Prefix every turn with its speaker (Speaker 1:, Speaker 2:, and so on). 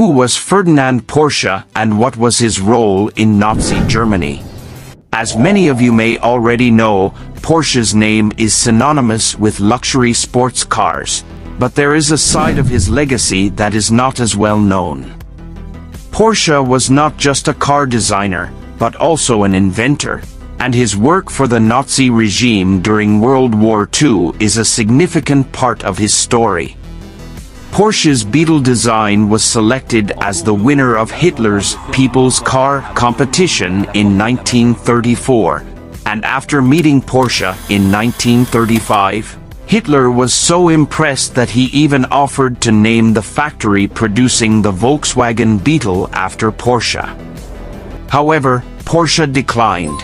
Speaker 1: Who was Ferdinand Porsche and what was his role in Nazi Germany? As many of you may already know, Porsche's name is synonymous with luxury sports cars, but there is a side of his legacy that is not as well known. Porsche was not just a car designer, but also an inventor, and his work for the Nazi regime during World War II is a significant part of his story. Porsche's Beetle design was selected as the winner of Hitler's People's Car competition in 1934, and after meeting Porsche in 1935, Hitler was so impressed that he even offered to name the factory producing the Volkswagen Beetle after Porsche. However, Porsche declined,